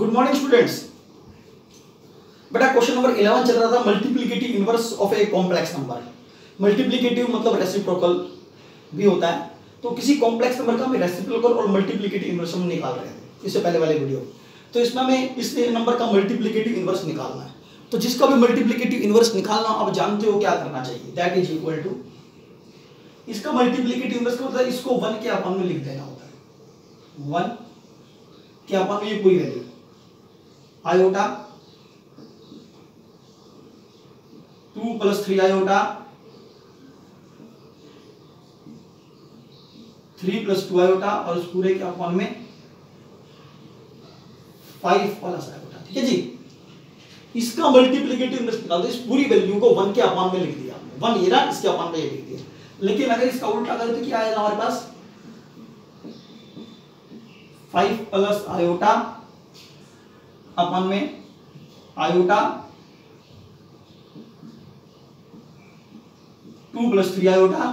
Good morning students बेटा question number 11 चल रहा था multiplicative inverse of a complex number multiplicative मतलब रेसिप्रोकल भी होता है। तो किसी कॉम्प्लेक्स नंबर का हमें रेसिप्रोकल और मल्टीप्लिकेटिव इनवर्स हम निकाल रहे थे इससे पहले वाले वीडियो तो इसमें हमें इस नंबर का मल्टीप्लिकेटिव इनवर्स निकालना है। तो जिसका भी मल्टीप्लिकेटिव इनवर्स निकालना आप जानते हो क्या करना चाहिए। दैट इज़ इक्वल टू इसका मल्टीप्लिकेटिव इनवर्स का मतलब इसको वन के अपन में लिख देना होता है। वन के अपन में ये कोई value iota two plus three iota three plus two iota और इस पूरे के अपन में फाइव प्लस आयोटा ठीक है जी? इसका मल्टीप्लीकेटिव इनवर्स निकाल दो, इस पूरी वैल्यू को वन के अपॉन में लिख दिया वन ये इसके अपान में ये लिख दिया। लेकिन अगर इसका उल्टा करें तो क्या आएगा हमारे पास? फाइव प्लस आयोटा अपन में iota two plus three iota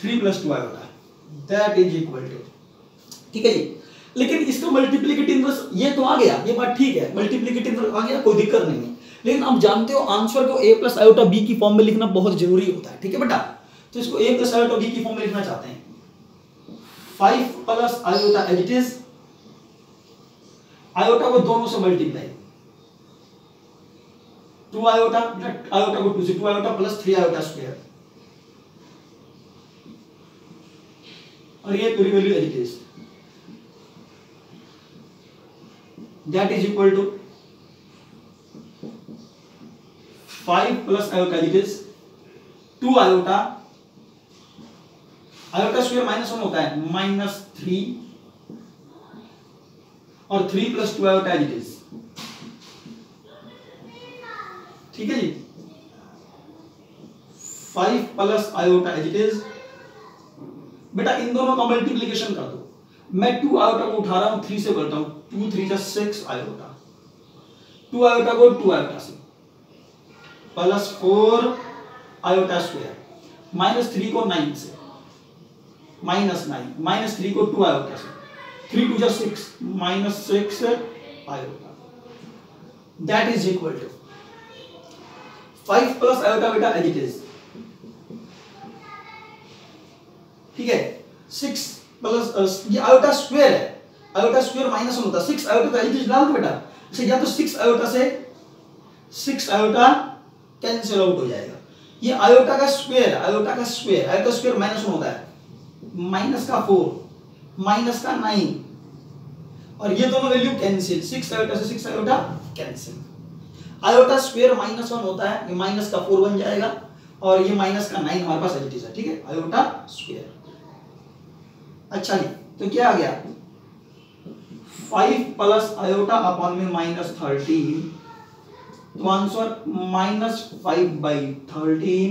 three plus two iota that is equal to ठीक है जी? लेकिन इसका मल्टीप्लीकेटिव इनवर्स ये तो आ गया, ये बात ठीक है। मल्टीप्लीकेटिव इनवर्स आ गया, कोई दिक्कत नहीं है। लेकिन आप जानते हो आंसर को ए प्लस आयोटा बी की फॉर्म में लिखना बहुत ज़रूरी होता है। ठीक है बेटा? तो इसको ए प्लस आयोटा बी की फॉर्म में लिखना चाहते हैं। Five plus iota as it is iota को दोनों से मल्टीप्लाई टू आयोटा आयोटा को टू से two iota plus three iota square और ये पूरी value as it is that is equal to 5 plus iota, it is 2 iota iota square minus one होता है माइनस थ्री और three plus two iota it is ठीक है जी? Five plus iota is बेटा, इन दोनों का मल्टीप्लीकेशन कर दो। मैं टू आयोटा को उठा रहा हूँ थ्री से बोलता हूँ। टू थ्री जा सिक्स आयोटा टू आयोटा को टू आयोटा से। Plus four iota square minus three को नाइन से। माइनस नाइन माइनस थ्री को टू आयोटा से थ्री टू जा six minus six iota that is equal to five plus iota बेटा as it is ठीक है six plus ये iota square है आयोटा स्क्वायर माइनस वन होता है सिक्स आयोटा का एज डाल दो बेटा इसे या तो सिक्स आयोटा से सिक्स आयोटा कैंसिल आउट हो जाएगा ये आयोटा का स्क्वायर आयोटा का square iota square minus one होता है माइनस का फोर, माइनस का नाइन। और ये दोनों वैल्यू कैंसिल सिक्स आयोटा से six iota cancel iota square minus one होता है, ये माइनस का फोर बन जाएगा, और ये माइनस का नाइन हमारे पास है, ठीक है? आयोटा स्क्वायर अच्छा जी तो क्या आ गया? फाइव प्लस आयोटा अपॉन में माइनस थर्टीन तो answer minus five by thirteen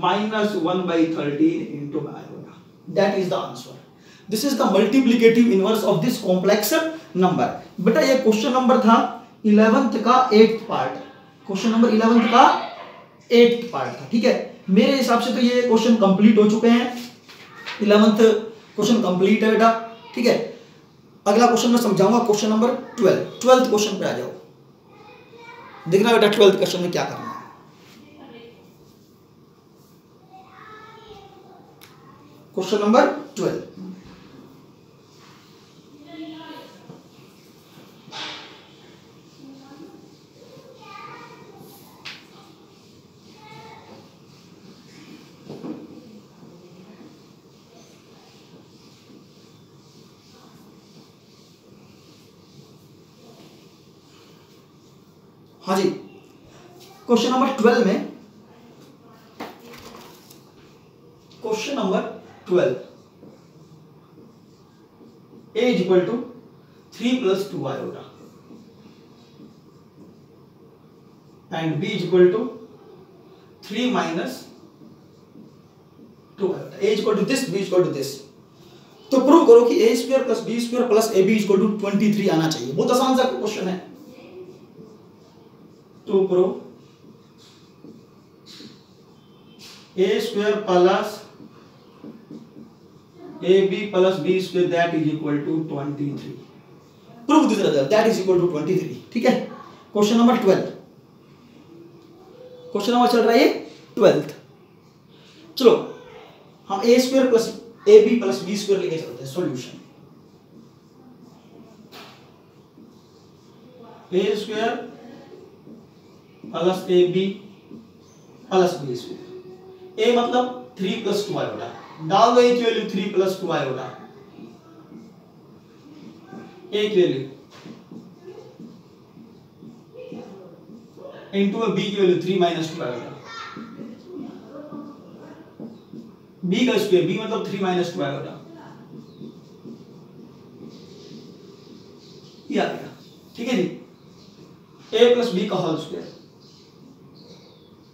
minus one by thirteen into iota. That is the answer this is the multiplicative inverse of this complex number बेटा, ये question number था eleventh का eighth part question number eleventh का eighth part था, ठीक है? मेरे हिसाब से तो ये क्वेश्चन कंप्लीट हो चुके हैं. इलेवंथ क्वेश्चन कंप्लीट है बेटा, ठीक है? अगला क्वेश्चन मैं समझाऊँगा question number twelve twelfth question पे आ जाओ. देखना बेटा ट्वेल्थ क्वेश्चन में क्या करना है क्वेश्चन नंबर ट्वेल्व हाँ जी। क्वेश्चन नंबर ट्वेल्व में 12 a equal to three plus two i iota. And b is equal to three minus two i a is equal to this, b is equal तो prove करो कि a square plus b square plus a b equal to twenty three आना चाहिए। बहुत आसान सा question है। To prove a square plus a b plus b square that is equal to twenty three prove this result that is equal to twenty three ठीक है? Question number twelve question number चल रहा है twelfth चलो, हम a square plus a b plus b square लेके चलते हैं solution a square plus a b plus b square a मतलब थ्री प्लस टू आयोटा डाल दो एक value three plus two iota एक वैल्यू इंटू में बी की वैल्यू थ्री माइनस टू आएगा बी का स्क्वायर बी मतलब थ्री माइनस टू आएगा ठीक है जी? ए प्लस बी का होल स्क्वायर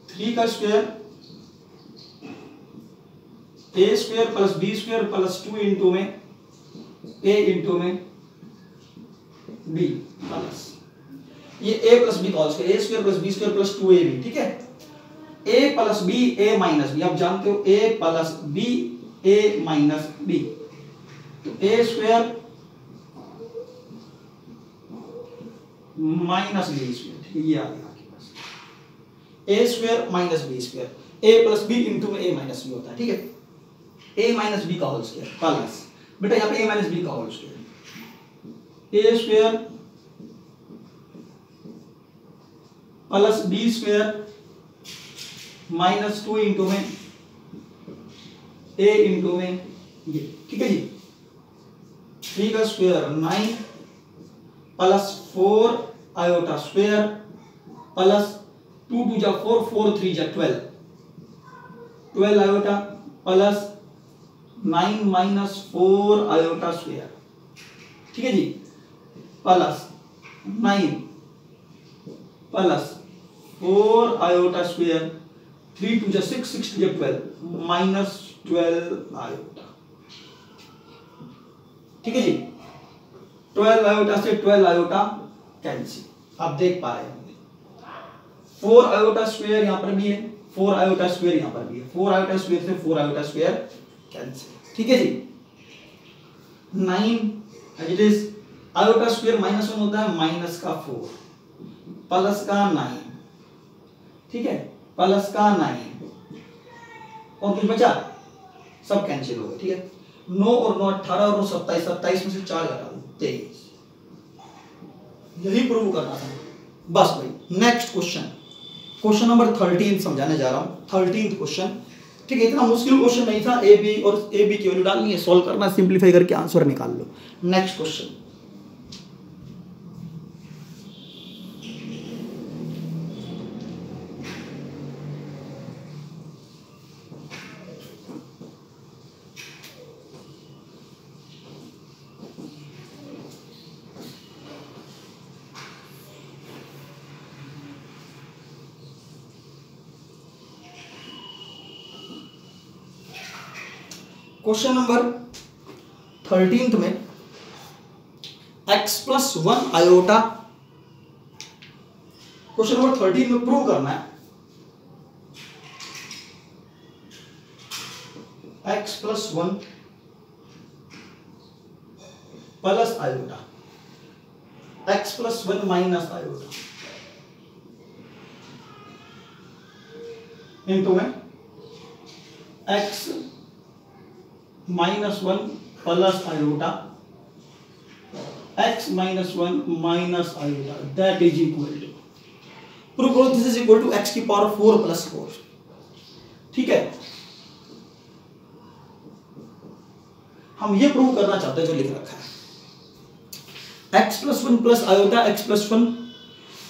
थ्री का square a square plus b square plus two into में ए इंटू में बी प्लस ये ए plus b call a square plus b square plus two a b ठीक है? A plus b a minus b आप जानते हो a plus b a minus b तो a square minus b square ठीक है? ये आ गया आपके पास। A square minus b square a plus b into में ए माइनस बी होता है, ठीक है? ए माइनस बी का होल स्क्वायर प्लस बेटा, यहाँ पे ए माइनस बी का whole square a square plus b square minus two into में ए इंटू में ये, ठीक है जी? थ्री का square nine plus four iota square plus two two जा फोर फोर थ्री जा twelve twelve iota plus nine minus four iota square. ठीक है जी? Plus nine plus four iota square three two जा six six two twelve, minus twelve iota. ठीक है जी? Twelve iota से twelve iota cancel. आप देख पा रहे होंगे। फोर आयोटा स्क्वेयर यहाँ पर भी है, फोर आयोटा स्क्वेयर यहाँ पर भी है। फोर आयोटा स्क्वायर से फोर आयोटा स्क्वायर ठीक है जी? Nine it iota square minus one होता है माइनस का फोर प्लस का नाइन ठीक है? प्लस का नाइन और कुछ बचा? सब कैंसिल हो गए, ठीक है? नौ और नौ अठारह और नौ सत्ताईस सत्ताईस में से चार घटा दो, तेईस। यही प्रूव करना था। बस भाई next question question number thirteen समझाने जा रहा हूँ। थर्टीन क्वेश्चन ठीक है, इतना मुश्किल क्वेश्चन नहीं था ए बी और ए बी की वैल्यू डालनी है सॉल्व करना सिंप्लीफाई करके आंसर निकाल लो। Next question question number thirteenth में x plus one iota question number thirteen में प्रूव करना है। X plus one plus iota x plus one minus iota into में x minus one plus iota x minus one minus iota that is equal to prove करो this is equal to x की power four plus four ठीक है? हम ये prove करना चाहते हैं जो लिख रखा है। X plus one plus iota x plus one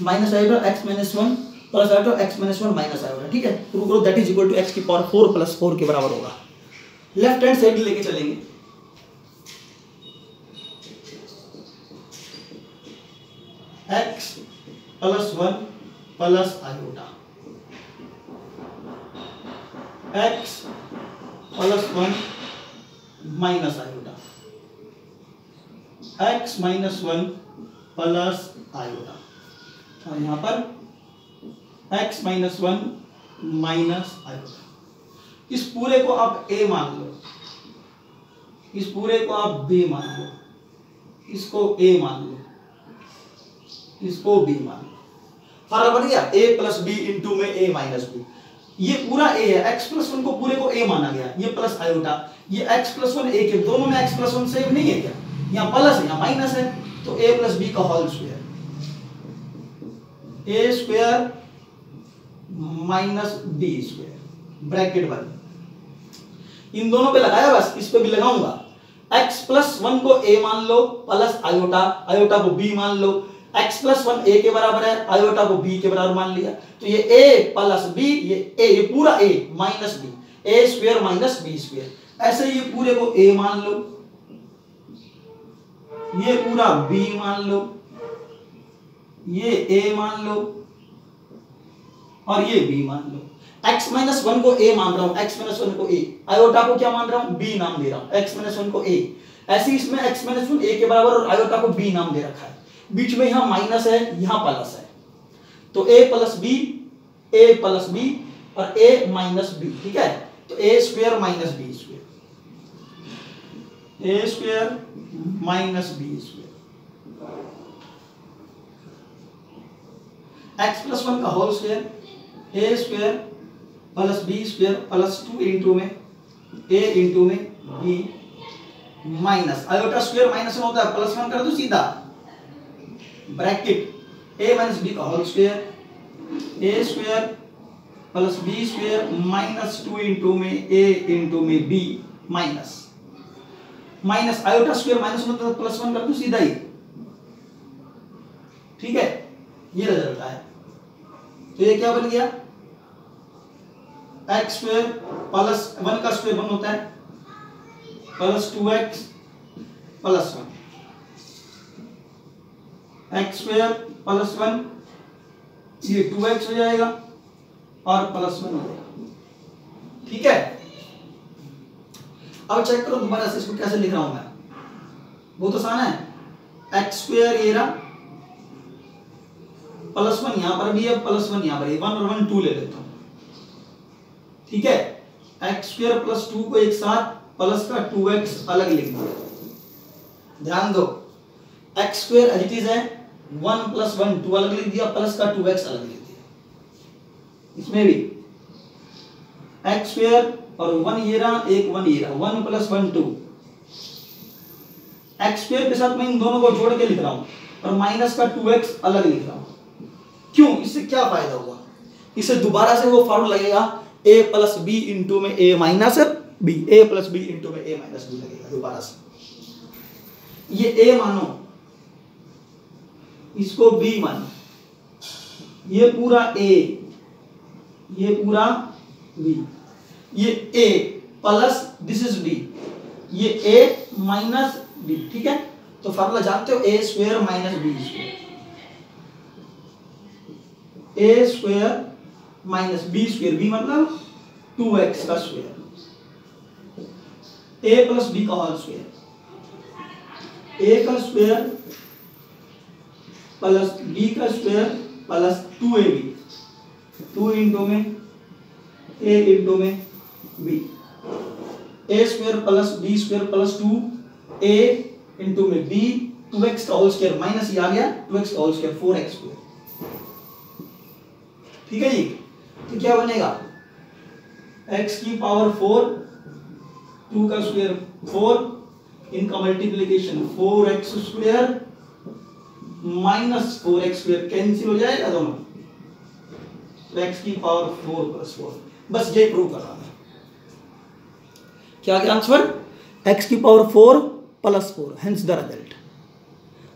minus iota x minus one plus iota x minus one minus iota ठीक है? प्रूव करो that is equal to x की पावर फोर प्लस फोर के बराबर होगा। लेफ़्ट हैंड साइड लेके चलेंगे। X plus one plus iota x plus one minus iota x minus one plus iota और यहाँ पर x minus one minus iota इस पूरे को आप ए मान लो। इस पूरे को आप बी मान लो। इसको ए मान लो। इसको बी मान लो। फ़र्क बन गया? ए प्लस बी इंटू में ए माइनस बी ये पूरा ए है। एक्स प्लस वन को पूरे को ए माना गया। ये प्लस आयोटा ये एक्स प्लस वन ए के दोनों में एक्स प्लस वन सेम नहीं है क्या? यहाँ प्लस है, यहाँ माइनस है। तो ए प्लस बी का whole square a square minus b square bracket one. इन दोनों पे लगाया बस इस पे भी लगाऊँगा। X प्लस वन को a मान लो प्लस आयोटा आयोटा को b मान लो। X प्लस वन ए के बराबर है आयोटा को b के बराबर मान लिया। तो ये a प्लस बी ये a, ये पूरा a minus b a square minus b square ऐसे ये पूरे को a मान लो। ये पूरा b मान लो। ये a मान लो। और ये b मान लो। X माइनस वन को a मान रहा हूँ, x माइनस वन को a आयोटा को क्या मान रहा हूँ? B नाम दे रहा हूँ। X माइनस वन को a ऐसे इसमें x माइनस वन a के बराबर और आयोटा को b नाम दे रखा है। बीच में यहाँ माइनस है, यहाँ प्लस है। तो a plus b a plus b और a माइनस बी ठीक है? तो a square minus b square a square minus b square x plus one का whole square a square plus b square plus two into में, ए into में b minus. Iota square minus में होता है, plus one कर दो सीधा। Bracket, a minus b का whole square, a square plus b square minus two into में, ए इंटू में b minus. Minus iota square minus में तो प्लस वन कर दो सीधा ही। ठीक है? ये रिज़ल्ट आया। तो ये क्या बन गया? एक्स स्क्वेयर प्लस वन का स्क्वेयर वन होता है। Plus two x plus one x square plus one ये टू एक्स हो जाएगा और प्लस वन हो जाएगा। ठीक है? अब चेक करो दोबारा से इसको कैसे लिख रहा हूँ मैं। बहुत आसान है। एक्स स्क्वेयर ये रहा। प्लस वन यहाँ पर भी है प्लस वन यहाँ पर वन और वन टू ले लेता हूँ। ठीक है? एक्स स्क्र प्लस टू को एक साथ प्लस का टू एक्स अलग लिख दिया ध्यान दो। एक्स स्क्वेयर एज इज़ है वन प्लस वन टू अलग लिख दिया प्लस का टू एक्स अलग लिख दिया। इसमें भी। एक्स स्क्वेयर और वन ये रहा, एक वन ये रहा one plus one two x square के साथ मैं इन दोनों को जोड़ के लिख रहा हूँ और माइनस का टू एक्स अलग लिख रहा हूँ। क्यों? इससे क्या फ़ायदा हुआ? इससे दोबारा से वो फॉर्म लगेगा ए प्लस बी इंटू में a minus b a plus b into में ए माइनस बी लगेगा, दोबारा से। ये ए मानो, इसको बी मानो। ये पूरा ए ये पूरा बी ये a plus this is b ये ए माइनस बी ठीक है? तो फॉर्मूला जानते हो? A square minus b square a square minus b square b मतलब टू एक्स का स्क्वेयर ए प्लस बी का होल स्क्वेयर ए का स्क्वेयर प्लस बी का square plus two a b two into में ए इंटू में b a square plus b square plus two a into में b two x का whole square minus ये आ गया टू एक्स का whole square four x square ठीक है जी? तो क्या बनेगा? X की पावर फोर टू का स्क्वेयर फोर इनका multiplication four x square minus four x square cancel हो जाएगा दोनों। तो x की पावर फोर प्लस फोर बस ये प्रूव कर रहा है क्या क्या आंसर x की power four plus four hence the result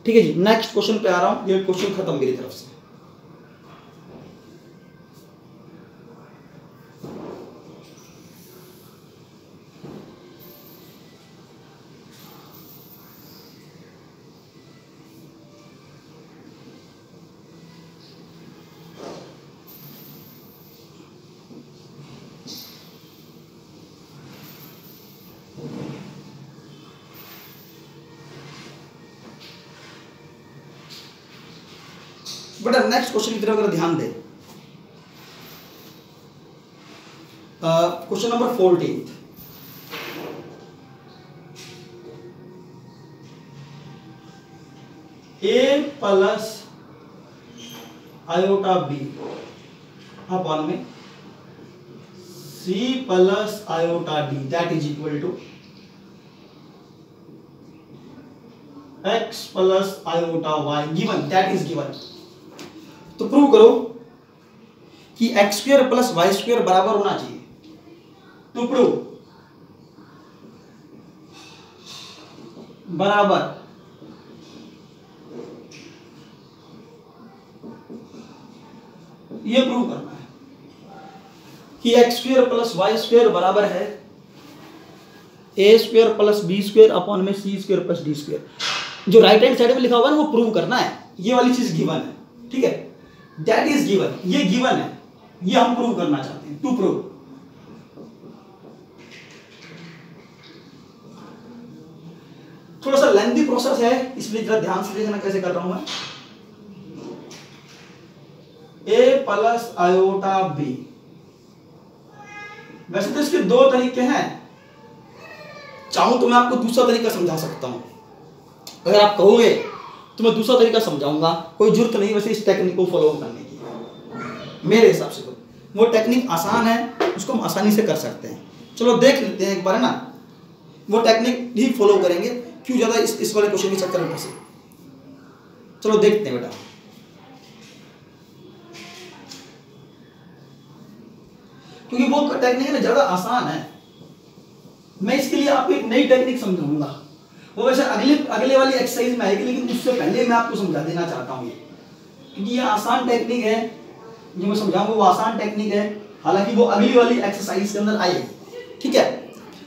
ठीक है जी नेक्स्ट क्वेश्चन पे आ रहा हूँ। ये क्वेश्चन खत्म मेरी तरफ़ से। बेटा नेक्स्ट क्वेश्चन की तरफ़ अगर ध्यान दे question number fourteen A plus iota B upon में C plus iota D that is equal to X plus iota Y given that is given तो प्रूव करो कि X square plus Y square बराबर होना चाहिए। टू प्रूव बराबर। ये prove करना है कि X square plus Y square बराबर है A square plus B square upon में C square plus D square जो राइट हैंड साइड में लिखा हुआ है वो प्रूव करना है। ये वाली चीज़ गिवन है। ठीक है? दैट इज़ गिवन ये गिवन है. ये हम प्रूव करना चाहते हैं. टू प्रूव थोड़ा सा लेंथी प्रोसेस है. इसलिए जरा ध्यान से देखना कैसे कर रहा हूँ मैं. ए प्लस आयोटा बी वैसे तो इसके दो तरीके हैं. चाहूँ तो मैं आपको दूसरा तरीका समझा सकता हूँ. अगर आप कहोगे तो मैं दूसरा तरीका समझाऊँगा, कोई ज़रूरत नहीं वैसे इस टेक्निक को फॉलो करने की। मेरे हिसाब से तो। वो टेक्निक आसान है, उसको हम आसानी से कर सकते हैं। चलो देख लेते हैं एक बार, है ना? वो टेक्निक ही फॉलो करेंगे, क्यों ज़्यादा इस इस वाले क्वेश्चन के चक्कर में फंसे। चलो देखते हैं बेटा। क्योंकि वो टेक्निक ज़्यादा आसान है। मैं इसके लिए आपको एक नई टेक्निक समझाऊँगा। वो वैसे अगले अगले वाली एक्सरसाइज में आएगी, लेकिन उससे पहले मैं आपको समझा देना चाहता हूँ क्योंकि ये आसान टेक्निक है, जो मैं समझाऊँगा वो आसान टेक्निक है। हालाँकि वो अगली वाली एक्सरसाइज के अंदर आएगी। ठीक है?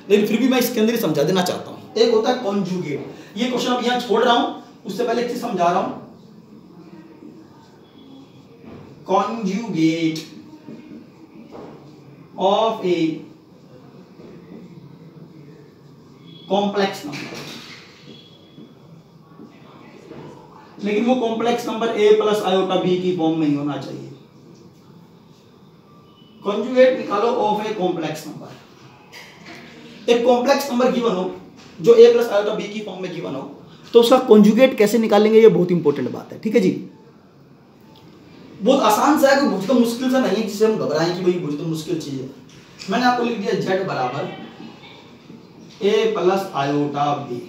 लेकिन फिर भी मैं इसके अंदर ही समझा देना चाहता हूँ। एक होता है कॉन्जुगेट ये क्वेश्चन अब यहाँ छोड़ रहा हूँ, उससे पहले एक चीज़ समझा रहा हूँ। Conjugate of a complex number लेकिन वो complex number A plus iota B की फॉर्म में ही होना चाहिए। कॉन्जुगेट निकालो ऑफ़ ए कॉम्प्लेक्स नंबर एक कॉम्प्लेक्स नंबर गिवन हो जो ए प्लस आयोटा बी की फॉर्म में गिवन हो तो उसका कॉन्जुगेट कैसे निकालेंगे ये बहुत इंपॉर्टेंट बात है ठीक है जी? बहुत आसान सा है कोई तो मुश्किल सा नहीं है जिससे हम घबराएँ कि भाई बहुत तो मुश्किल चीज़ है। मैंने आपको लिख दिया जेड बराबर ए प्लस आयोटा बी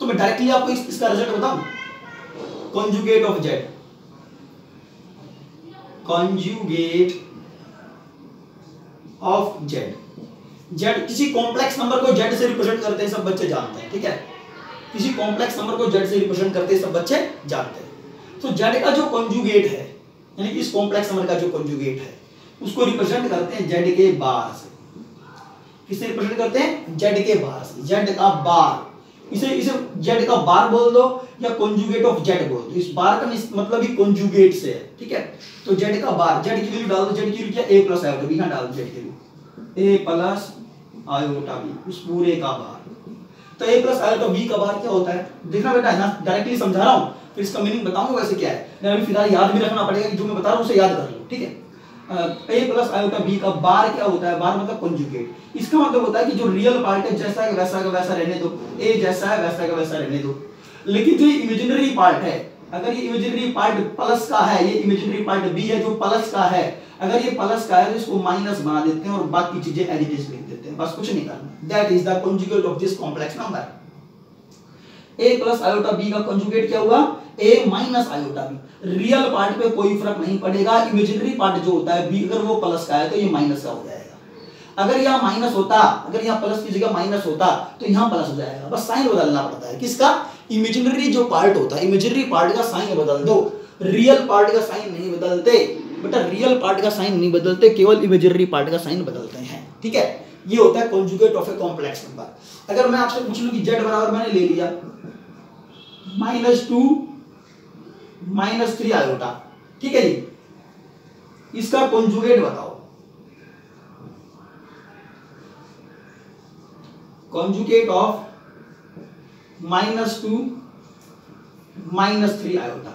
तो मैं डायरेक्टली आपको इस, इसका रिज़ल्ट बताऊँ? Conjugate of Z conjugate of Z Z किसी कॉम्प्लेक्स नंबर को जेड से रिप्रेजेंट करते हैं, सब बच्चे जानते हैं, ठीक है? किसी कॉम्प्लेक्स नंबर को जेड से रिप्रेजेंट करते हैं, सब बच्चे जानते हैं। तो जेड का जो कॉन्जुगेट है, यानी इस कॉम्प्लेक्स नंबर का जो कॉन्जुगेट है, उसको रिप्रेजेंट करते हैं जेड के बार से। किसे रिप्रेजेंट करते हैं? जेड के बार से। जेड का बार। इसे इसे जेड का बार बोल दो या कॉन्जुगेट ऑफ़ जेड बोल दो। इस बार का मतलब ही कॉन्जुगेट से है ठीक है? तो जेड का बार जेड की वैल्यू डाल दो जेड की वैल्यू क्या? A प्लस आयोटा यहाँ डाल दो जेड की value a plus iota b उस पूरे का बार तो a प्लस आयोटा b का बार क्या होता है? देखना बेटा यहाँ डायरेक्टली समझा रहा हूँ, फिर इसका मीनिंग बताऊँगा वैसे क्या है। फ़िलहाल याद भी रखना पड़ेगा कि जो मैं बता रहा हूँ उसे याद कर लो, ठीक है? ए प्लस आयोटा बी का बार क्या होता है? बार मतलब कंजुगेट इसका मतलब होता है कि जो रियल पार्ट है, जैसा है, वैसा का वैसा रहने दो। ए जैसा है, वैसा का वैसा रहने दो। लेकिन जो इमेजिनरी पार्ट है, अगर ये इमेजिनरी पार्ट प्लस का है, ये इमेजिनरी पार्ट बी है जो प्लस का है, अगर ये प्लस का है तो इसको माइनस बना देते हैं और बाकी चीज़ें इज़ लिख देते हैं। बस कुछ नहीं करना। That is the conjugate of this complex number a plus iota B का कंजुगेट क्या हुआ? A minus iota b. Real part पे कोई फ़र्क नहीं पड़ेगा इमेजिनरी पार्ट जो होता है b, अगर वो प्लस का है तो ये माइनस का हो जाएगा। अगर यहाँ माइनस होता, अगर यहाँ प्लस की जगह माइनस होता तो यहाँ प्लस हो जाएगा। बस साइन बदलना पड़ता है। किसका? इमेजिनरी जो पार्ट होता है इमेजिनरी पार्ट का साइन बदल दो। रियल पार्ट का साइन नहीं बदलते बेटा रियल पार्ट का साइन नहीं बदलते, केवल इमेजिनरी पार्ट का साइन बदलते हैं। ठीक है? ये होता है conjugate of a complex number अगर मैं आपसे पूछ लूँ कि जेड बराबर मैंने ले लिया minus two minus three iota ठीक है जी? इसका कॉन्जुगेट बताओ। Conjugate of minus two minus three iota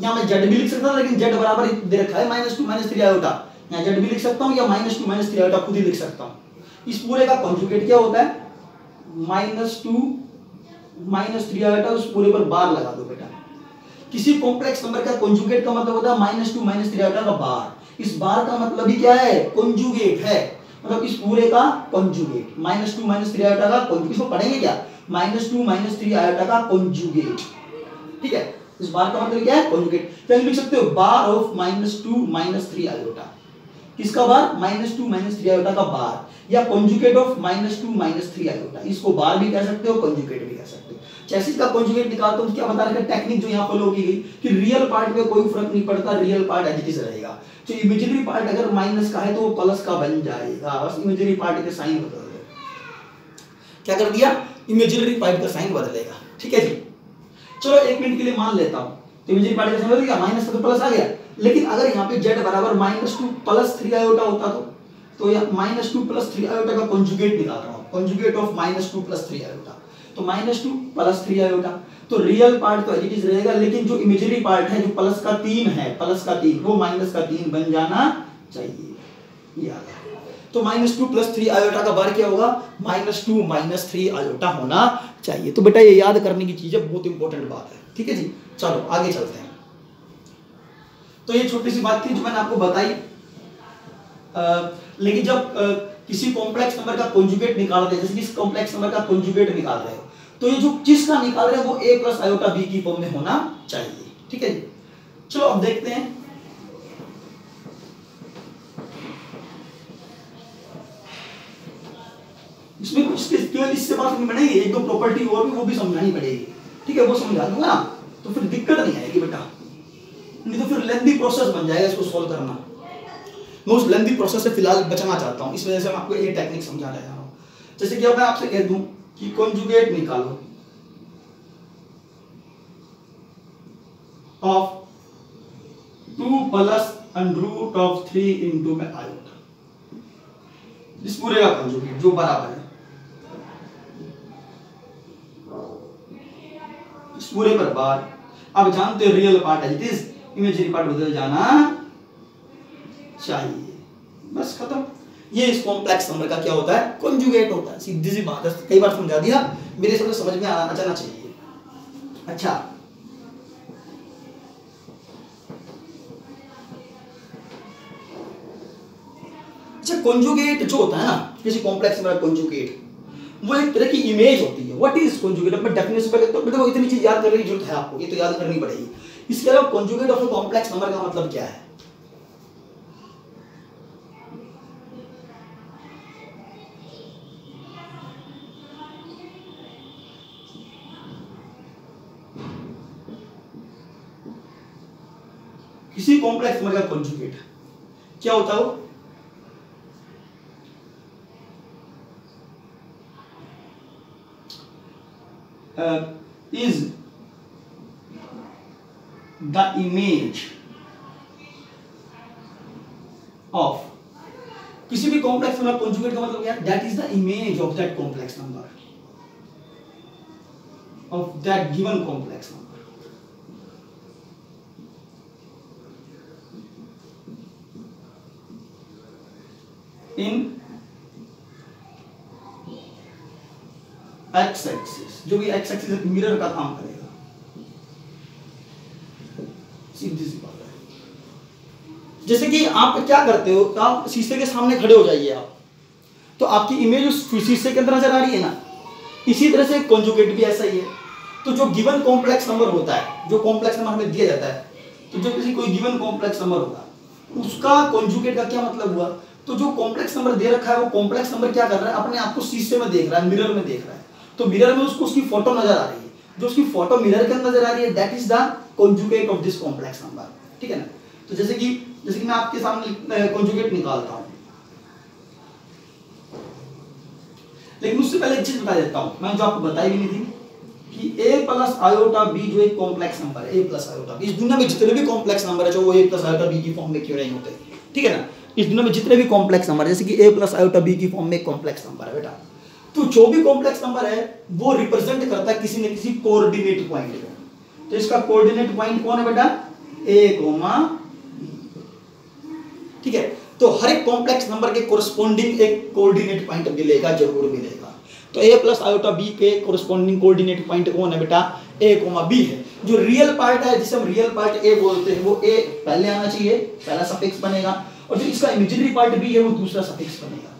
यहाँ मैं जेड भी लिख सकता हूँ लेकिन जेड बराबर दे रखा है minus two minus three iota यहाँ जेड भी लिख सकता हूँ या minus two minus three iota खुद ही लिख सकता हूँ। इस पूरे का कॉन्जुगेट क्या होता है? Minus two minus three iota उस पूरे पर बार लगा दो बेटा। किसी कॉम्प्लेक्स नंबर का कॉन्जुगेट का मतलब होता है माइनस टू माइनस थ्री का बार इस बार का मतलब ही क्या है? कॉन्जुगेट है. मतलब इस पूरे का conjugate minus two minus three iota का इसको पढ़ेंगे क्या? Minus two minus three iota का कॉन्जुगेट ठीक है? इस बार का मतलब क्या है? कॉन्जुगेट क्या लिख सकते हो bar of minus two minus three iota किसका bar? Minus two, minus three iota का बार। या conjugate of minus two, minus three iota. इसको बार भी कह सकते हो कॉन्जुगेट भी कह सकते हो। चेसिस का कॉन्जुगेट निकालते हो क्या बता रहे टेक्निक जो यहाँ फॉलो की गई, कि रियल पार्ट में कोई फ़र्क नहीं पड़ता रियल पार्ट एज रहेगा। तो इमेजिनरी पार्ट अगर माइनस का है तो वो प्लस का बन जाएगा। बस इमेजिनरी पार्ट के साइन बदल क्या कर दिया? इमेजिनरी पार्ट का साइन बदलेगा ठीक है जी? चलो एक मिनट के लिए मान लेता हूँ। तो इमेजिनरी पार्ट का साइन बदल गया माइनस का तो प्लस आ गया। लेकिन अगर यहाँ पे जेड बराबर minus two plus three iota होता तो तो minus two plus three iota का कॉन्जुगेट निकाल रहा हूँ। Conjugate of minus two plus three iota तो minus two plus three iota तो रियल पार्ट तो एज रहेगा, लेकिन जो इमेजरी पार्ट है, जो प्लस का तीन है प्लस का तीन, वो माइनस का तीन बन जाना चाहिए। ये आ गया। तो minus two plus three iota का बार क्या होगा? Minus two minus three iota होना चाहिए। तो बेटा ये याद करने की चीज़ है, बहुत इंपॉर्टेंट बात है। ठीक है जी? चलो, आगे चलते हैं। तो ये छोटी सी बात थी जो मैंने आपको बताई। लेकिन जब आ, किसी कॉम्प्लेक्स नंबर का कॉन्जुगेट निकाल रहे जैसे किसी कॉम्प्लेक्स नंबर का कॉन्जुगेट निकाल रहे हो तो ये जो जिसका निकाल रहे हैं वो ए प्लस आयोटा बी की फॉर्म में होना चाहिए। ठीक है चलो अब देखते हैं। इसमें कुछ इससे बात नहीं बनेगी एक दो प्रॉपर्टी और भी वो भी समझानी पड़ेगी। ठीक है वो समझा दूँगा ना तो फिर दिक्कत नहीं आएगी बेटा लेंदी प्रोसेस बन जाएगा इसको सॉल्व करना। मैं उस लेंदी प्रोसेस से फ़िलहाल बचना चाहता हूँ। इस वजह से मैं आपको ये टेक्निक समझा रहा हूँ। जैसे कि अब मैं आपसे कह दूँ कि कॉन्जुगेट निकालो। Of two plus under root of three into में आयोटा इस पूरे का कॉन्जुगेट जो बराबर है। इस पूरे पर बार। अब जानते हो रियल पार्ट है। इट इज़ इमेजरी पार्ट बदल जाना चाहिए। बस खत्म। ये इस कॉम्प्लेक्स नंबर का क्या होता है? कॉन्जुगेट होता है। सीधी सी बात है। कई बार समझा दिया। मेरे समझ समझ में आना जाना चाहिए। अच्छा। अच्छा कॉन्जुगेट जो होता है ना, किसी कॉम्प्लेक्स नंबर का कॉन्जुगेट वो एक तरह की इमेज होती है। व्हाट इज़ कॉन्जुगेट अब मैं डेफिनेशन पहले तो देखो इतनी चीज़ याद करने की ज़रूरत है आपको। ये तो याद करनी पड़ेगी। इसके अलावा कॉन्जुगेट ऑफ़ कॉम्प्लेक्स नंबर का मतलब क्या है? किसी कॉम्प्लेक्स नंबर का कॉन्जुगेट क्या होता है? Uh, the image of किसी भी कॉम्प्लेक्स नंबर कॉन्जुगेट का मतलब क्या? That is the image of that complex number of that given complex number in X axis जो भी एक्स एक्सिस मिरर का काम करेगा। सीधी सी बात है। जैसे कि आप क्या करते हो आप शीशे के सामने खड़े हो जाइए आप। तो आपकी इमेज उस शीशे के अंदर नज़र आ रही है ना? इसी तरह से कॉन्जुगेट भी ऐसा ही है। तो जो गिवन कॉम्प्लेक्स नंबर होता है, जो कॉम्प्लेक्स नंबर हमें दिया जाता है तो जो किसी कोई गिवन कॉम्प्लेक्स नंबर होगा, उसका कॉन्जुगेट का क्या मतलब हुआ? तो जो कॉम्प्लेक्स नंबर दे रखा है, वो कॉम्प्लेक्स नंबर क्या कर रहा है? अपने आप को शीशे में देख रहा है मिरर में देख रहा है। तो मिरर में उसको उसकी फ़ोटो नज़र आ रही है। जो उसकी फ़ोटो मिरर के अंदर नज़र आ रही है that is the conjugate of this complex number ठीक है ना? तो जैसे कि जैसे कि मैं आपके सामने कॉन्जुगेट निकालता हूँ। लेकिन उससे पहले एक चीज़ बता देता हूँ मैं जो आपको बताई भी नहीं थी कि a प्लस आयोटा b जो एक कॉम्प्लेक्स नंबर है, a प्लस आयोटा b इस दुनिया में जितने भी कॉम्प्लेक्स नंबर है जो वो a प्लस आयोटा b की फॉर्म में क्यों नहीं होते, ठीक है ना? इस दुनिया में जितने भी कॉम्प्लेक्स नंबर जैसे कि a प्लस आयोटा b की फॉर्म में कॉम्प्लेक्स नंबर है, बेटा। तो जो भी कॉम्प्लेक्स नंबर है, वो रिप्रेजेंट करता है किसी न किसी कोऑर्डिनेट पॉइंट को तो इसका कोऑर्डिनेट पॉइंट कौन है बेटा? ए कोमा ठीक है? तो हर एक कॉम्प्लेक्स नंबर के कोरस्पोंडिंग एक कोऑर्डिनेट पॉइंट मिलेगा, ज़रूर मिलेगा। तो ए प्लस आयोटा बी के कोरस्पोंडिंग कोऑर्डिनेट पॉइंट कौन है बेटा? ए कोमा बी है। जो रियल पार्ट है, जिसे हम रियल पार्ट ए बोलते हैं, वो ए पहले आना चाहिए, पहला सफिक्स बनेगा। और जो इसका इमेजिनरी पार्ट बी है, वो दूसरा सफिक्स बनेगा।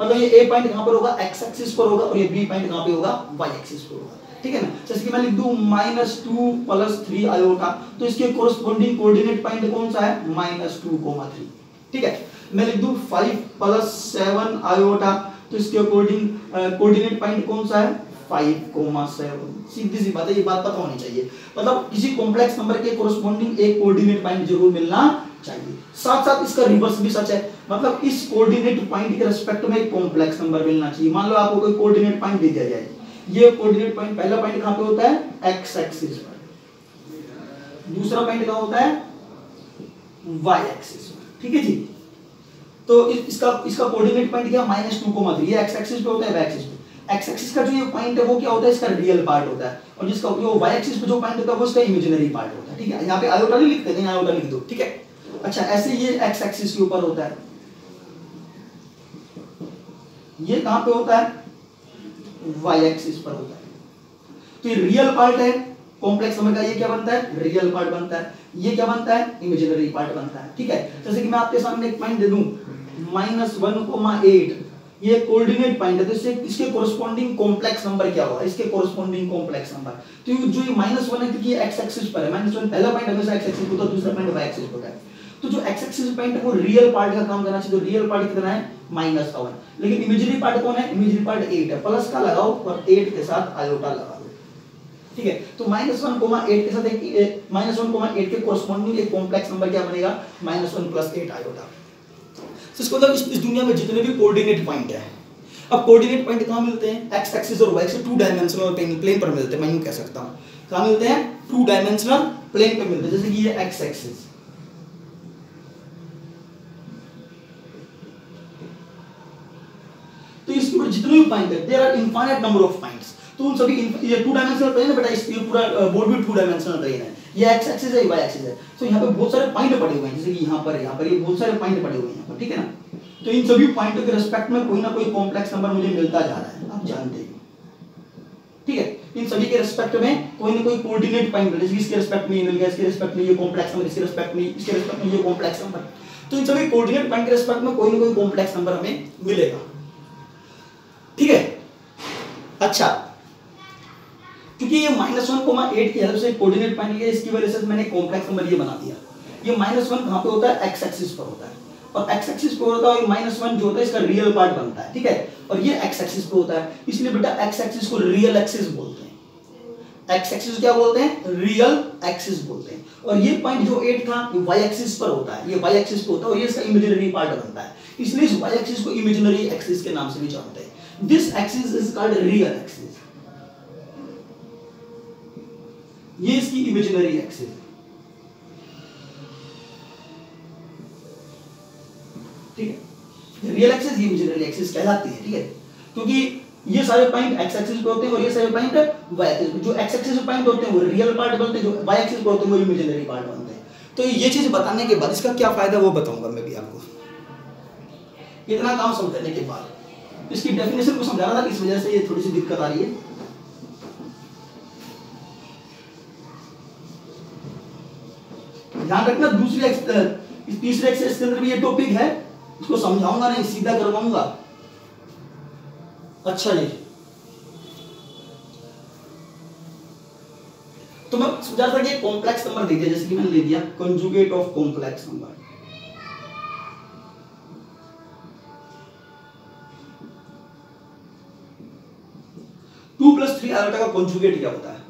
मतलब ये ए पॉइंट कहाँ पर होगा? एक्स एक्सिस पर होगा और ये बी पॉइंट कहाँ पे होगा? वाई एक्सिस पर होगा। ठीक है ना? जैसे कि मैं लिख दू minus two plus three iota तो इसके कोरस्पोंडिंग कोऑर्डिनेट पॉइंट कौन सा है? माइनस टू कोमा थ्री ठीक है? मैं लिख दू फाइव प्लस सेवन आयोटा तो इसके अकॉर्डिंग कोऑर्डिनेट पॉइंट कौन सा है? फाइव कोमा सेवन सीधी सी बात है, ये बात पता होनी चाहिए। मतलब किसी कॉम्प्लेक्स नंबर के कोरस्पोंडिंग एक कोऑर्डिनेट पॉइंट ज़रूर मिलना चाहिए। साथ साथ इसका रिवर्स भी सच है। मतलब इस कोऑर्डिनेट पॉइंट के रेस्पेक्ट में एक कॉम्प्लेक्स नंबर मिलना चाहिए। मान लो आपको कोई कोऑर्डिनेट पॉइंट दे दिया जाए। ये कोऑर्डिनेट पॉइंट पहला पॉइंट कहाँ पे होता है? एक्स एक्सिस पर। दूसरा पॉइंट कहाँ होता है? वाई एक्सिस पर। ठीक है जी? तो इसका इसका कोऑर्डिनेट पॉइंट क्या? माइनस टू को ये एक्स एक्सिस पे होता है वाई एक्सिस पे। एक्स एक्सिस का जो ये पॉइंट है, वो क्या होता है? इसका रियल पार्ट होता है। और जिसका जो वाई एक्सिस पे जो पॉइंट होता है, वो इसका इमेजिनरी पार्ट होता है। ठीक है? यहाँ पे आयोटा नहीं लिखते हैं आयोटा लिख दो। ठीक है? अच्छा ऐसे ये एक्स एक्सिस के ऊपर होता है। ये कहाँ पे होता है? वाई एक्सिस पर होता है तो ये रियल पार्ट है कॉम्प्लेक्स नंबर का ये क्या बनता है? रियल पार्ट बनता है। ये क्या बनता है? इमेजिनरी पार्ट बनता है, ठीक है? जैसे कि मैं आपके सामने एक पॉइंट दे दूँ। माइनस वन कोमा एट ये कोऑर्डिनेट पॉइंट है तो इससे इसके कोरस्पोंडिंग कॉम्प्लेक्स नंबर क्या होगा? इसके कोरस्पोंडिंग कॉम्प्लेक्स नंबर तो जो ये माइनस वन है क्योंकि ये एक्स एक्सिस पर है। माइनस वन पहला पॉइंट हमेशा एक्स एक्सिस होता है दूसरा पॉइंट वाई एक्सिस होता है। तो जो एक्स एक्सिस पॉइंट है, वो रियल पार्ट का काम करना चाहिए। तो रियल पार्ट कितना है? माइनस का वन। लेकिन इमेजिनरी पार्ट कौन है? इमेजिनरी पार्ट एट है। प्लस का लगाओ और एट के साथ आयोटा लगा ठीक है? तो माइनस वन कोमा एट के साथ एक माइनस वन कोमा एट के कोरस्पॉन्डिंग एक कॉम्प्लेक्स नंबर क्या बनेगा? Minus one plus eight iota इसको मतलब इस, दुनिया में जितने भी कोऑर्डिनेट पॉइंट है अब कोऑर्डिनेट पॉइंट कहाँ मिलते हैं? एक्स एक्सिस और Y axis two dimensional plane plane पर मिलते हैं। मैं यूँ कह सकता हूँ। कहाँ मिलते हैं? टू डायमेंशनल प्लेन पे मिलते हैं। जैसे कि ये एक्स एक्सिस तो ऊपर पॉइंट है there are infinite number of points तो उन सभी ये टू डायमेंशनल प्लेन है, बेटा इस ये पूरा बोर्ड भी टू डायमेंशनल प्लेन है। ये एक्स एक्सिस है वाई एक्सिस है। तो यहाँ पे बहुत सारे पॉइंट पड़े हुए हैं, जैसे कि यहाँ पर यहाँ पर ये बहुत सारे पॉइंट पड़े हुए हैं यहाँ पर, ठीक है ना? तो इन सभी पॉइंटों के रिस्पेक्ट में कोई ना कोई कॉम्प्लेक्स नंबर मुझे मिलता जा रहा है, आप जानते हैं ठीक है? इन सभी के रिस्पेक्ट में कोई ना कोई कोऑर्डिनेट पॉइंट मिले इसके रिस्पेक्ट में मिल गया, इसके रिस्पेक्ट में ये कॉम्प्लेक्स नंबर इसके रिस्पेक्ट में, इसके रिस्पेक्ट में ये कॉम्प्लेक्स नंबर तो इन सभी कोऑर्डिनेट पॉइंट के रिस्पेक्ट में कोई ना कोई कॉम्प्लेक्स नंबर हमें मिलेगा। ठीक है? अच्छा। क्योंकि ये माइनस वन कोमा एट की हेल्प से कोऑर्डिनेट पॉइंट लिया, इसकी वजह से मैंने कॉम्प्लेक्स नंबर ये बना दिया। ये माइनस वन कहाँ पे होता है? एक्स एक्सिस पर होता है। और एक्स एक्सिस पे होता है माइनस वन जो होता है, इसका रियल पार्ट बनता है, ठीक है? और ये एक्स एक्सिस पे होता है। इसलिए बेटा एक्स एक्सिस को रियल एक्सिस बोलते हैं। एक्स एक्सिस क्या बोलते हैं? रियल एक्सिस बोलते हैं। और ये पॉइंट जो एट था, ये वाई एक्सिस पर होता है। ये वाई एक्सिस पे होता है और ये इसका इमेजिनरी पार्ट बनता है। इसलिए इस वाई एक्सिस को इमेजिनरी एक्सिस के नाम से भी जानते हैं। This axis is called real axis ये इसकी इमेजिनरी एक्सिस ठीक है? रियल एक्सिस ये इमेजिनरी एक्सिस कहलाती है, ठीक है? क्योंकि ये सारे पॉइंट एक्स एक्सिस पे होते हैं और ये सारे पॉइंट वाई एक्सिस जो एक्स एक्सिस पे पॉइंट होते हैं, वो रियल पार्ट बनते हैं, जो वाई एक्सिस पे होते हैं, वो इमेजिनरी पार्ट बनते हैं। तो ये चीज़ बताने के बाद इसका क्या फ़ायदा, वो बताऊँगा मैं भी आपको। इतना काम समझने के बाद। इसकी डेफिनेशन को समझाना था इस वजह से ये थोड़ी सी दिक्कत आ रही है। ध्यान रखना, दूसरे तीसरे एक्सरसाइज के अंदर भी ये टॉपिक है, इसको समझाऊँगा नहीं, सीधा करवाऊँगा। अच्छा जी। तो मैं समझा था कि कॉम्प्लेक्स नंबर दे दिया, जैसे कि मैंने ले दिया conjugate of complex number iota का कॉन्जुगेट क्या होता है?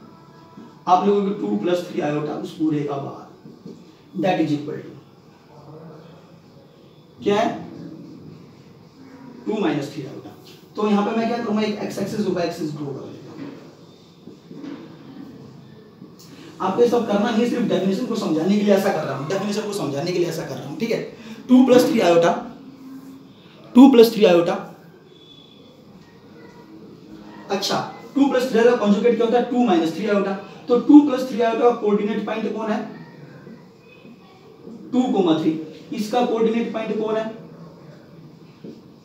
आप लोगों को टू प्लस थ्री आयोटा उस पूरे का बाहर दैट इज़ इक्वल टू क्या है? टू माइनस थ्री आएगा तो यहाँ पे मैं क्या करूँगा? एक एक्स एक्सिस और एक्सिस ड्रॉ कर आपको सब करना नहीं, सिर्फ़ डेफिनेशन को समझाने के लिए ऐसा कर रहा हूँ। डेफिनेशन को समझाने के लिए ऐसा कर रहा हूँ, ठीक है? Two plus three iota. Two plus three iota. अच्छा टू प्लस थ्री का कॉन्जुगेट क्या होता है? टू माइनस थ्री आयोटा तो टू प्लस थ्री आयोटा का कोऑर्डिनेट पॉइंट कौन है? Two comma three. इसका कोऑर्डिनेट पॉइंट कौन है?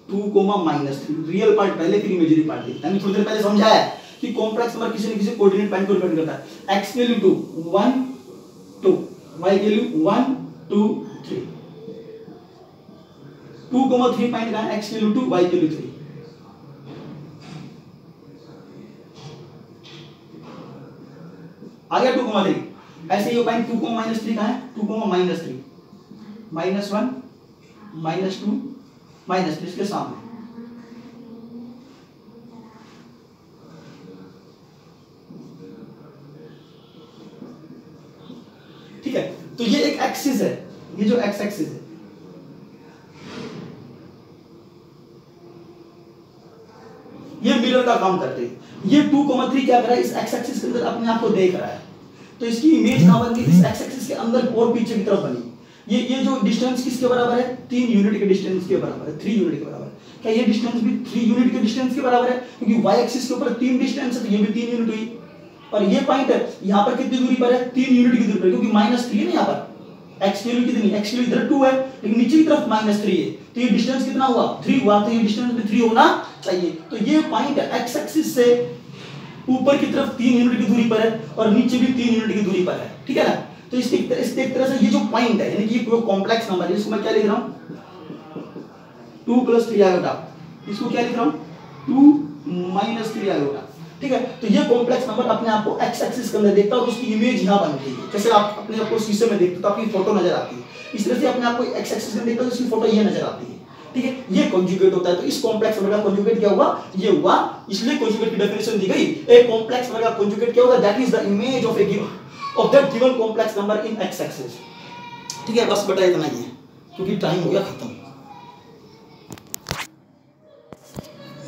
Two comma minus three real part पहले फिर इमेजरी पार्ट देखते हैं। थोड़ी देर पहले समझाया कि कॉम्प्लेक्स नंबर किसी न किसी कोऑर्डिनेट पॉइंट को डिपेंड करता है। एक्स की value two one two Y की value one two three two comma three point कहा एक्स की वैल्यू टू वाई की वैल्यू थ्री आ गया टू कोमा थ्री ऐसे ही point two comma minus three कहा है two comma minus three minus one minus two minus three इसके सामने। ठीक है तो ये एक एक्सिस है, ये जो एक्स एक्सिस है। ये मिरर का काम करते हैं। ये टू कोमा थ्री क्या कर रहा है? इस एक्स एक्सिस के अंदर अपने आप को देख रहा है। तो इसकी इमेज कहाँ बन गई? इस एक्स एक्सिस के अंदर और पीछे की तरफ़ बनी। ये ये जो डिस्टेंस किसके बराबर है? तीन यूनिट के डिस्टेंस के बराबर है। थ्री यूनिट के बराबर क्या ये डिस्टेंस भी थ्री यूनिट के डिस्टेंस के बराबर है? क्योंकि वाई एक्सिस के ऊपर तीन डिस्टेंस है तो ये भी तीन यूनिट हुई। और ये पॉइंट है, यहाँ पर कितनी दूरी पर है? तीन यूनिट की दूरी पर क्योंकि माइनस थ्री है ना यहाँ पर। एक्स की वैल्यू कितनी? एक्स की वैल्यू इधर टू है, लेकिन नीचे की तरफ़ माइनस थ्री है। तो ये डिस्टेंस कितना हुआ? थ्री हुआ तो ये डिस्टेंस भी थ्री होना चाहिए। तो ये पॉइंट एक्स एक्सिस से ऊपर की तरफ़ तीन यूनिट की दूरी पर है और नीचे भी तीन यूनिट की दूरी पर है। ठीक है ना? तो इस तरह एक तरह से ये जो पॉइंट है, यानी कि ये कॉम्प्लेक्स नंबर है, इसको मैं क्या लिख रहा हूँ? टू प्लस थ्री आयोटा इसको क्या लिख रहा हूँ? टू माइनस थ्री आयोटा ठीक है? तो ये कॉम्प्लेक्स नंबर अपने आप को एक्स एक्सिस के अंदर देखता है उसकी इमेज यहाँ बनती है। जैसे आप अपने आप को शीशे में देखते हो तो आपकी फ़ोटो नज़र आती है। इस तरह से अपने आप को एक्स एक्सिस में देखते हो उसकी फ़ोटो ये नज़र आती है ठीक है ये कॉन्जुगेट होता है तो इस कॉम्प्लेक्स नंबर का कॉन्जुगेट क्या हुआ ये हुआ इसलिए कॉन्जुगेट की डेफिनेशन दी गई एक कॉम्प्लेक्स नंबर का कॉन्जुगेट क्या होगा that is the image of a given of that given complex number in X axis ठीक है बस बेटा इतना ही है क्योंकि टाइम हो गया खत्म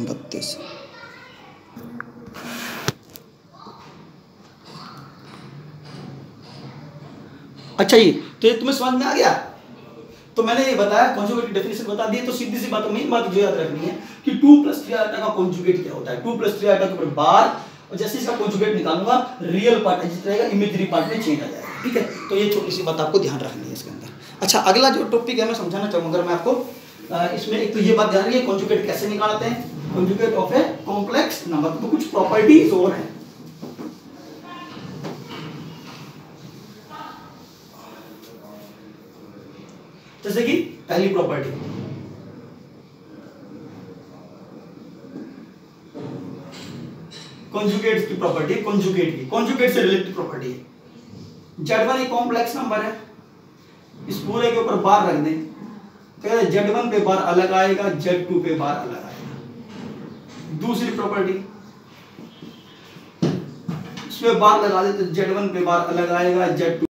बत्तीस अच्छा जी तो ये तुम्हें समझ में आ गया? तो मैंने ये बताया कॉन्जुगेट की डेफिनेशन बता दी तो सीधी सी बात, मेन बात जो याद रखनी है कि टू प्लस थ्री आटा का कॉन्जुगेट क्या होता है? टू प्लस थ्री आटा के ऊपर बार और जैसे इसका कॉन्जुगेट निकालूँगा रियल पार्ट रहेगा इमेजरी पार्ट में चेंज आ जाएगा, ठीक है? तो ये छोटी सी बात आपको ध्यान रखनी है इसके अंदर। अच्छा अगला जो टॉपिक है, मैं समझाना चाहूँगा मैं आपको इसमें एक तो ये बात ध्यान रखिए कॉन्जुगेट कैसे निकालते हैं? Conjugate of a complex number कुछ प्रॉपर्टीज़ और हैं। जैसे कि पहली प्रॉपर्टी कॉन्जुगेट की प्रॉपर्टी कॉन्जुगेट की। कॉन्जुगेट से रिलेटेड प्रॉपर्टी है। जेड वन एक कॉम्प्लेक्स नंबर है। इस पूरे के ऊपर बार रख दें। तो जेड वन पे बार अलग आएगा जेड टू पे बार अलग आएगा। दूसरी प्रॉपर्टी इसमें बार लगा देते जेड वन पे बार अलग आएगा जेड टू